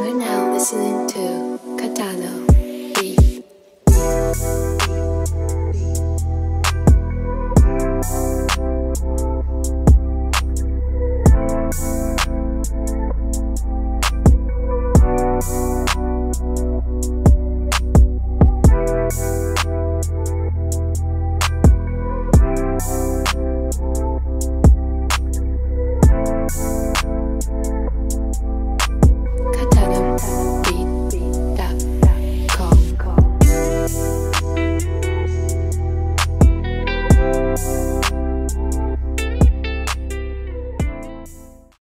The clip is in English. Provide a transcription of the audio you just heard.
for now.